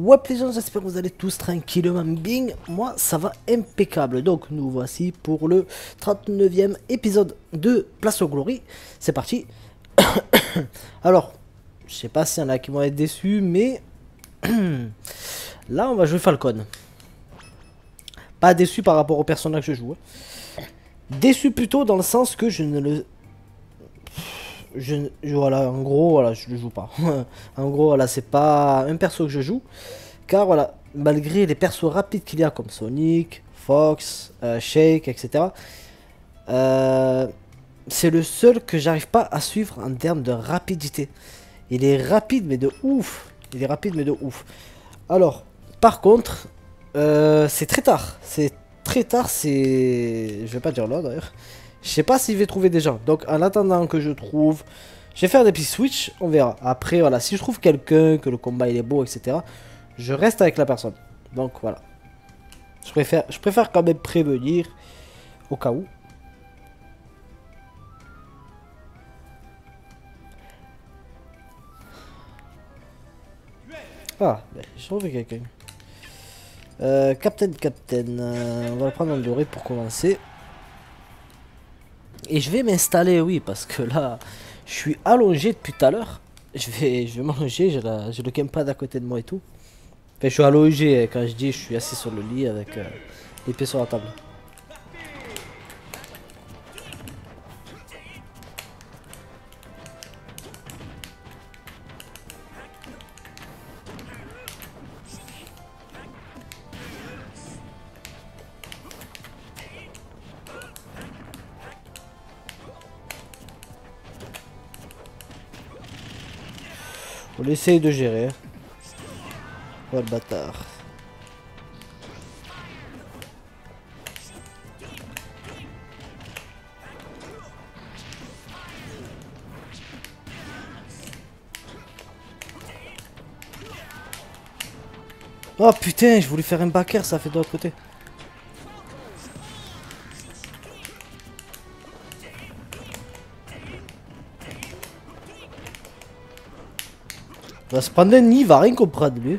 Ouais les gens, j'espère que vous allez tous tranquillement bien. Moi, ça va impeccable. Donc, nous voici pour le 39e épisode de Place au Glory. C'est parti. Alors, je sais pas s'il y en a qui vont être déçus, mais là, on va jouer Falcon. Pas déçu par rapport au personnage que je joue. hein. Déçu plutôt dans le sens que je ne le je, voilà, en gros, voilà, je le joue pas. en gros, voilà, c'est pas un perso que je joue. Car voilà, malgré les persos rapides qu'il y a comme Sonic, Fox, euh, Shake, etc. euh, c'est le seul que j'arrive pas à suivre en termes de rapidité. Il est rapide mais de ouf. Il est rapide mais de ouf. Alors, par contre, euh, c'est très tard. C'est très tard, c'est... Je vais pas dire là d'ailleurs. Je sais pas si je vais trouver des gens. Donc en attendant que je trouve, je vais faire des petits switch, on verra. Après voilà, si je trouve quelqu'un, que le combat il est beau, etc. Je reste avec la personne. Donc voilà. Je préfère, je préfère quand même prévenir au cas où. Ah, ben, j'ai trouvé quelqu'un. Euh, Captain Captain, euh, on va le prendre en doré pour commencer. Et je vais m'installer, oui, parce que là, je suis allongé depuis tout à l'heure. Je vais, je vais m'allonger, j'ai le gamepad à côté de moi et tout. Enfin, je suis allongé, quand je dis je suis assis sur le lit avec euh, l'épée sur la table. Essaye de gérer. Oh le bâtard. Oh putain, je voulais faire un backer, ça fait de l'autre côté. Cependant, il va rien comprendre, lui.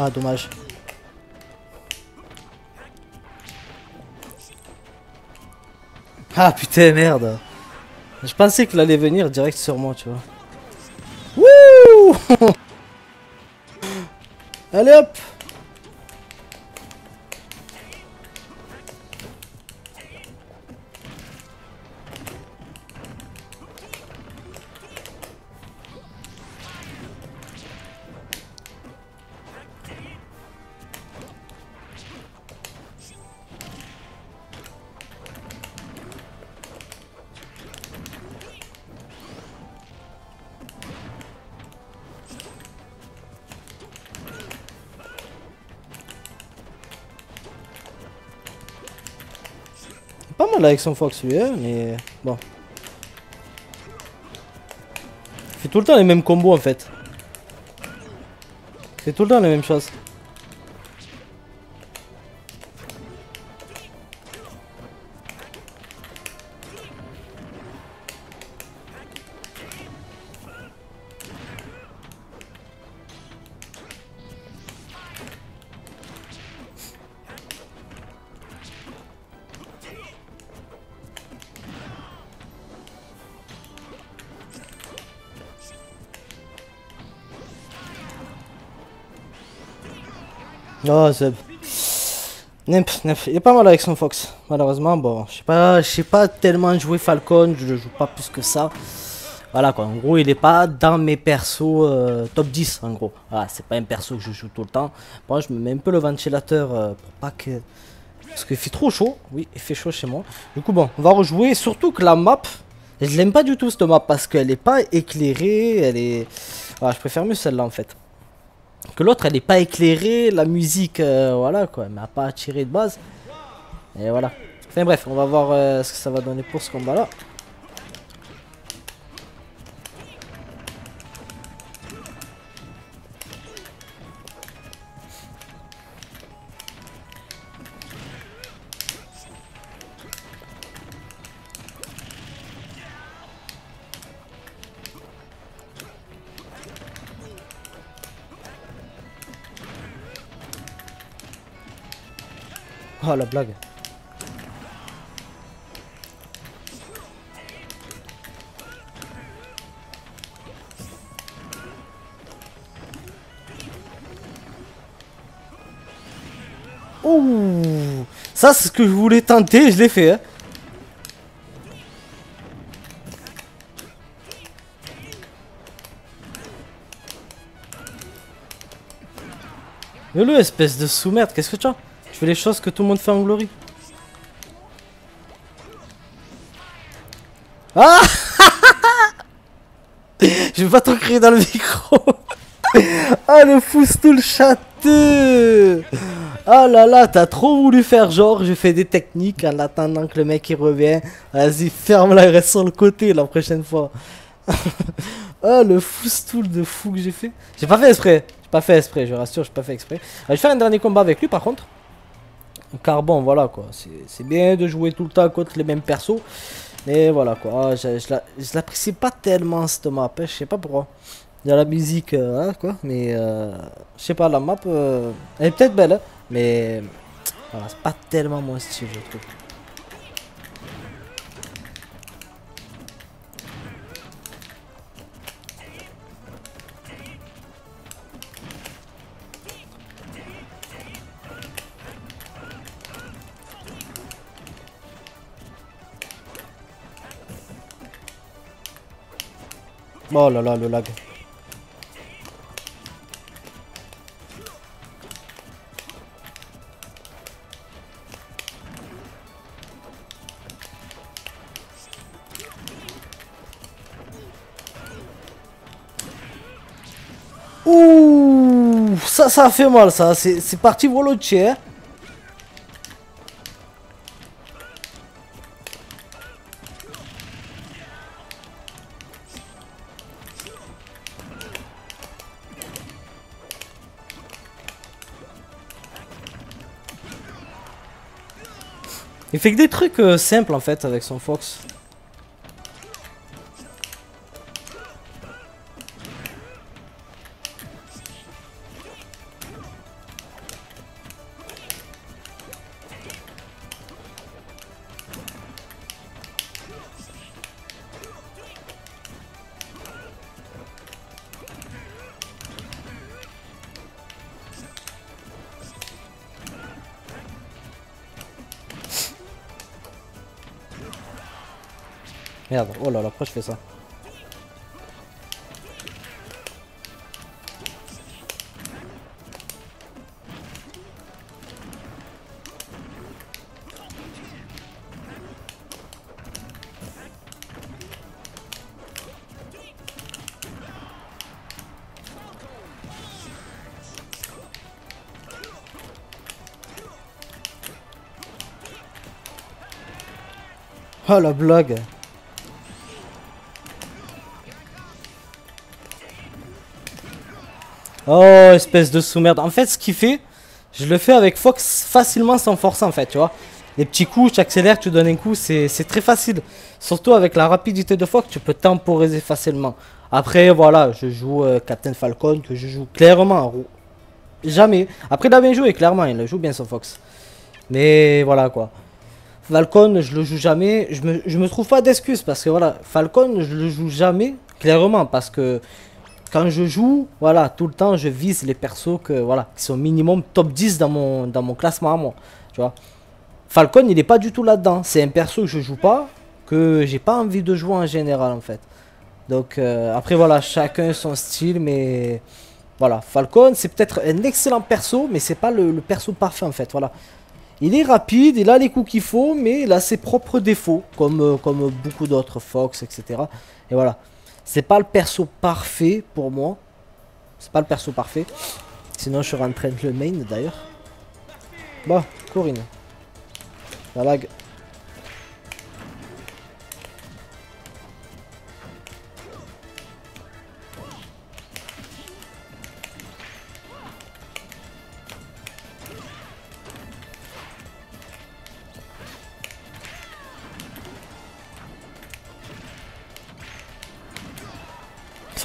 Ah, dommage. Ah putain, merde. Je pensais qu'il allait venir direct sur moi, tu vois. Wouh Allez hop Pas mal avec son fox lui, mais bon. Il fait tout le temps les mêmes combos en fait. C'est tout le temps les mêmes choses. Oh, Zeb. Nimp, Nimp, il est pas mal avec son Fox. Malheureusement, bon, je sais pas, je sais pas tellement jouer Falcon, je le joue pas plus que ça. Voilà quoi, en gros, il est pas dans mes persos euh, top 10 en gros. Voilà, c'est pas un perso que je joue tout le temps. Bon, je me mets un peu le ventilateur euh, pour pas que Parce qu'il fait trop chaud. Oui, il fait chaud chez moi. Du coup, bon, on va rejouer. Surtout que la map, je l'aime pas du tout cette map parce qu'elle est pas éclairée. Elle est. Voilà, je préfère mieux celle-là en fait. Que l'autre, elle est pas éclairée. La musique, euh, voilà quoi, elle m'a pas attiré de base. Et voilà. Enfin bref, on va voir euh, ce que ça va donner pour ce combat là. Oh la blague. Ouh Ça c'est ce que je voulais tenter, je l'ai fait hein. Mais le espèce de sous-merde, qu'est-ce que tu as? Fais les choses que tout le monde fait en glory. Ah Je vais pas trop crier dans le micro. ah le le châteux Ah là là, t'as trop voulu faire genre, je fais des techniques en attendant que le mec il revient. Vas-y, ferme-la, il reste sur le côté la prochaine fois. ah le foustoule de fou que j'ai fait. J'ai pas fait exprès. J'ai pas fait exprès, je rassure, j'ai pas fait exprès. je vais faire un dernier combat avec lui par contre. Car bon, voilà quoi. C'est bien de jouer tout le temps contre les mêmes persos. Mais voilà quoi. Ah, je, je l'apprécie pas tellement cette map. Hein, je sais pas pourquoi. Il y a la musique, euh, hein, quoi. Mais euh, je sais pas, la map, euh, elle est peut-être belle. Hein, mais voilà, c'est pas tellement mon style, je trouve. Oh là là, le lag. Ouh, ça, ça fait mal, ça. C'est parti volontiers. Hein. Il fait que des trucs euh, simples en fait avec son Fox. Merde, oh là là, pourquoi je fais ça Oh la blague Oh, espèce de sous-merde. En fait, ce qu'il fait, je le fais avec Fox facilement sans forcer, en fait, tu vois. Les petits coups, tu accélères, tu donnes un coup, c'est très facile. Surtout avec la rapidité de Fox, tu peux temporiser facilement. Après, voilà, je joue euh, Captain Falcon, que je joue clairement. Jamais. Après, il a bien joué, clairement, il joue bien son Fox. Mais voilà, quoi. Falcon, je le joue jamais. Je me, je me trouve pas d'excuses parce que voilà, Falcon, je le joue jamais, clairement, parce que quand je joue, voilà, tout le temps, je vise les persos que, voilà, qui sont minimum top 10 dans mon, dans mon classement à moi. Tu vois. Falcon, il n'est pas du tout là-dedans. C'est un perso que je joue pas, que j'ai pas envie de jouer en général, en fait. Donc, euh, après, voilà, chacun son style, mais... Voilà, Falcon, c'est peut-être un excellent perso, mais c'est pas le, perso parfait, en fait, voilà. Il est rapide, il a les coups qu'il faut, mais il a ses propres défauts, comme, euh, comme beaucoup d'autres, Fox, etc. Et voilà. C'est pas le perso parfait pour moi. C'est pas le perso parfait. Sinon, je serais en train de le main d'ailleurs. Bon, Corinne. La lag.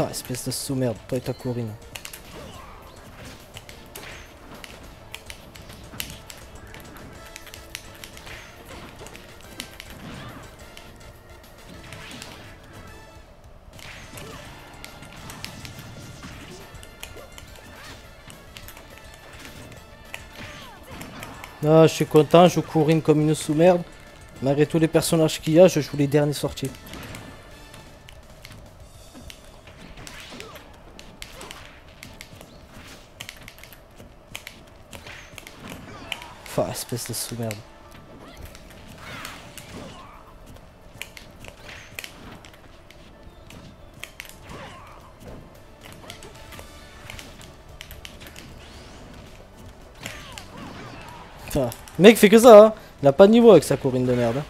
Ça, espèce de sous-merde, toi et ta Corinne. Ah, je suis content, je courine comme une sous-merde. Malgré tous les personnages qu'il y a, je joue les derniers sorties. Espèce de sous-merde. Mec fait que ça, hein. Il a pas de niveau avec sa courine de merde.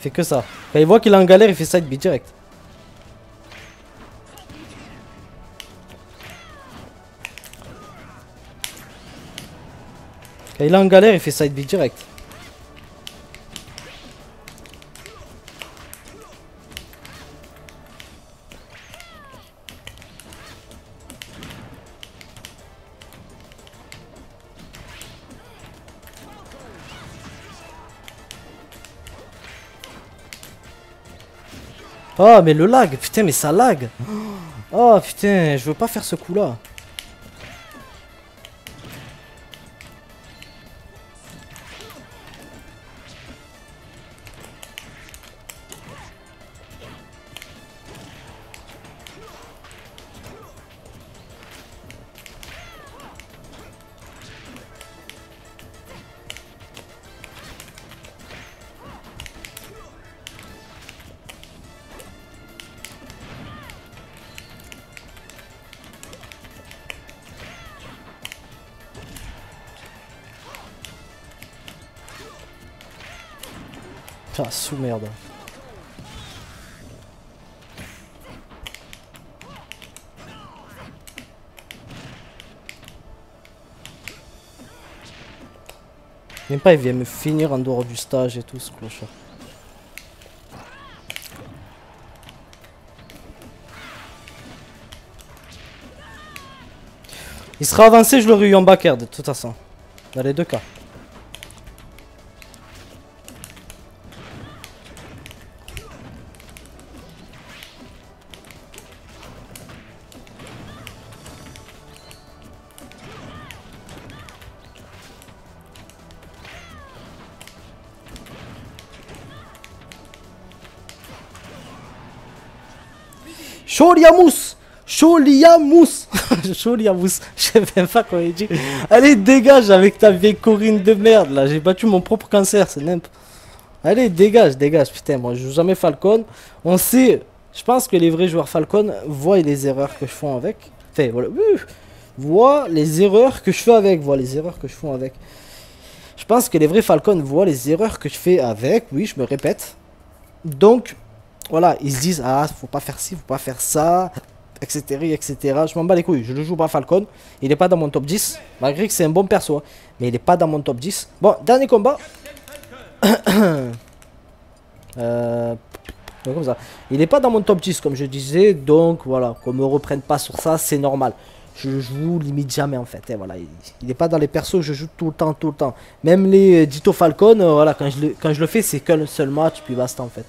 Il fait que ça. Quand il voit qu'il est en galère, il fait side beat direct. Quand il est en galère, il fait side beat direct. Oh mais le lag, putain mais ça lag. Oh putain, je veux pas faire ce coup là. Ah, sous merde. Même pas, il vient me finir en dehors du stage et tout, ce clochard. Il sera avancé, je l'aurais eu en backer de toute façon. Dans les deux cas. Choliamous Choliamous Choliamous Je sais même pas quoi il dit. Allez, dégage avec ta vieille Corinne de merde là. J'ai battu mon propre cancer, c'est n'importe. Allez, dégage, dégage. Putain, moi je joue jamais Falcon. On sait. Je pense que les vrais joueurs Falcon voient les erreurs que je fais avec. Enfin, voilà. Voient les erreurs que je fais avec. Voient les erreurs que je fais avec. Je pense que les vrais Falcon voient les erreurs que je fais avec. Oui, je me répète. Donc, voilà, ils se disent ah faut pas faire ci, faut pas faire ça, etc. Je m'en bats les couilles, je le joue pas Falcon, il est pas dans mon top 10, malgré que c'est un bon perso, hein. mais il est pas dans mon top 10. Bon, dernier combat. euh, comme ça. Il est pas dans mon top 10 comme je disais, donc voilà, qu'on me reprenne pas sur ça, c'est normal. Je joue limite jamais en fait, et voilà, il n'est pas dans les persos que je joue tout le temps, tout le temps. Même les Dito Falcon, euh, voilà, quand je, le, quand je le fais, c'est qu'un seul match, puis basta en fait.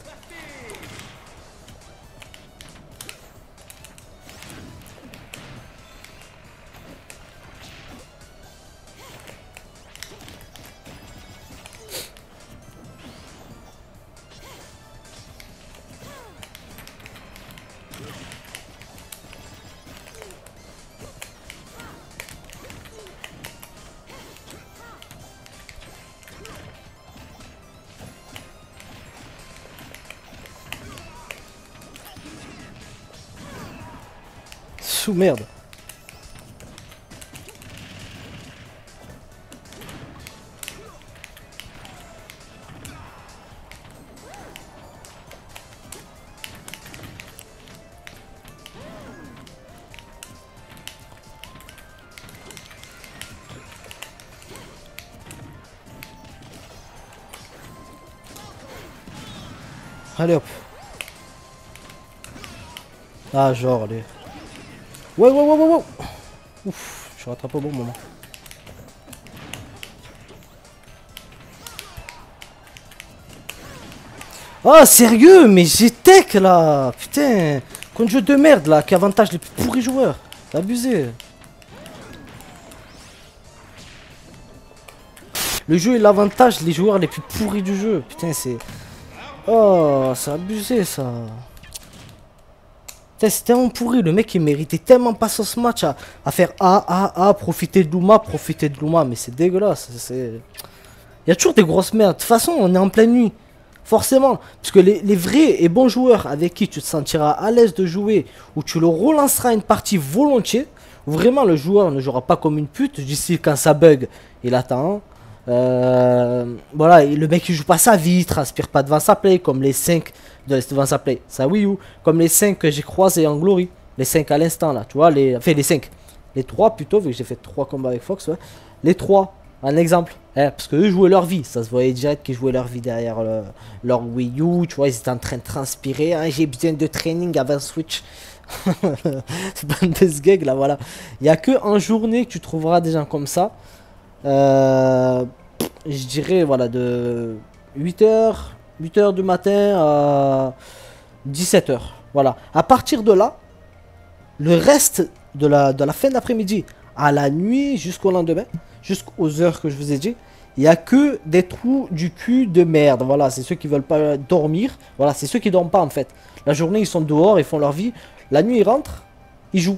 Tout, merde. Allez hop. Ah genre allez. Ouais ouais ouais ouais ouais. Ouf, je rattrape au bon moment. Ah sérieux mais j'ai tech là Putain Contre jeu de merde là qui avantage les plus pourris joueurs Abusé Le jeu est l'avantage les joueurs les plus pourris du jeu Putain c'est... Oh, c'est abusé ça. C'est tellement pourri. Le mec il méritait tellement pas ce match à, faire A, A, A, profiter de Luma, profiter de Luma. Mais c'est dégueulasse. Il y a toujours des grosses merdes. De toute façon, on est en pleine nuit. Forcément. Parce que les, les, vrais et bons joueurs avec qui tu te sentiras à l'aise de jouer, ou tu le relanceras une partie volontiers, vraiment le joueur ne jouera pas comme une pute. D'ici quand ça bug, il attend. Euh, voilà, le mec il joue pas sa vie, il transpire pas devant sa play, comme les 5 de, devant sa play, ça oui ou comme les 5 que j'ai croisés en glory, les 5 à l'instant là, tu vois, les, enfin les 5, les 3 plutôt, vu que j'ai fait 3 combats avec Fox, les 3, un exemple, hein, parce que eux jouaient leur vie, ça se voyait direct qu'ils jouaient leur vie derrière leur Wii U, tu vois, ils étaient en train de transpirer, hein, j'ai besoin de training avant Switch. C'est pas une là, voilà. Il y a que en journée que tu trouveras des gens comme ça. Euh, je dirais voilà de 8h 8h du matin à 17h. Voilà. À partir de là, le reste de la, de la fin d'après-midi à la nuit jusqu'au lendemain, jusqu'aux heures que je vous ai dit, il n'y a que des trous du cul de merde. Voilà, c'est ceux qui veulent pas dormir. Voilà, c'est ceux qui dorment pas en fait. La journée, ils sont dehors, ils font leur vie. La nuit, ils rentrent, ils jouent.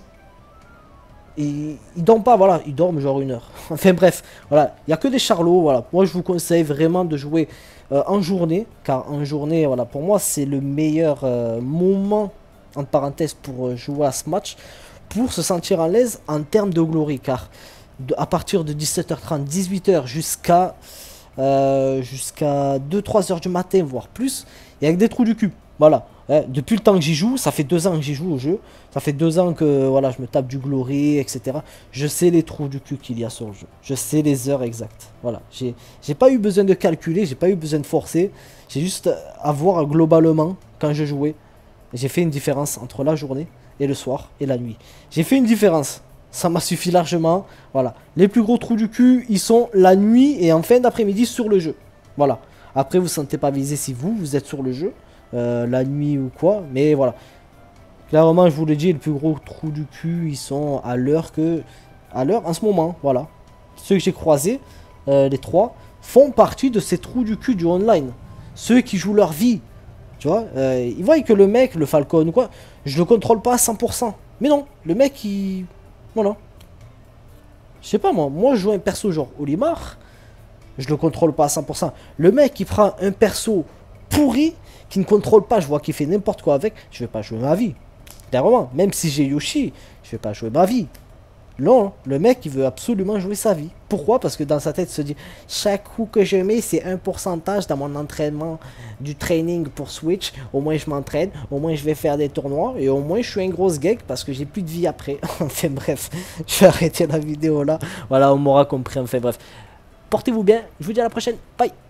Et ils dorment pas, voilà, ils dorment genre une heure. enfin bref, voilà, il n'y a que des charlots, voilà. Moi je vous conseille vraiment de jouer euh, en journée, car en journée, voilà, pour moi c'est le meilleur euh, moment, entre parenthèses, pour euh, jouer à ce match, pour se sentir à l'aise en termes de glory, car à partir de 17h30, 18h jusqu'à jusqu'à 2-3 h du matin, voire plus, il y a des trous du cul, voilà. Depuis le temps que j'y joue, ça fait deux ans que j'y joue au jeu. Ça fait deux ans que voilà, je me tape du glory, etc. Je sais les trous du cul qu'il y a sur le jeu. Je sais les heures exactes. Voilà. J'ai pas eu besoin de calculer, j'ai pas eu besoin de forcer. J'ai juste à voir globalement quand je jouais. J'ai fait une différence entre la journée et le soir et la nuit. J'ai fait une différence. Ça m'a suffi largement. Voilà. Les plus gros trous du cul, ils sont la nuit et en fin d'après-midi sur le jeu. Voilà. Après, vous ne sentez pas visé si vous, vous êtes sur le jeu. Euh, la nuit ou quoi. Mais voilà. Clairement, je vous l'ai dit, le plus gros trou du cul, ils sont à l'heure que... À l'heure, en ce moment, voilà. Ceux que j'ai croisés, euh, les trois, font partie de ces trous du cul du online. Ceux qui jouent leur vie. Tu vois, euh, ils voient que le mec, le Falcon ou quoi, je le contrôle pas à 100%. Mais non, le mec, il... Voilà. Je sais pas moi, moi je joue un perso genre Olimar, je le contrôle pas à 100%. Le mec qui prend un perso pourri, qui ne contrôle pas, je vois qu'il fait n'importe quoi avec, je vais pas jouer ma vie. Clairement, même si j'ai Yoshi, je vais pas jouer ma vie. Non, le mec il veut absolument jouer sa vie. Pourquoi? Parce que dans sa tête il se dit chaque coup que je mets c'est un pourcentage dans mon entraînement du training pour Switch. Au moins je m'entraîne, au moins je vais faire des tournois et au moins je suis un gros geek parce que j'ai plus de vie après. enfin bref, je vais arrêter la vidéo là. Voilà, on m'aura compris. Enfin bref, portez-vous bien. Je vous dis à la prochaine. Bye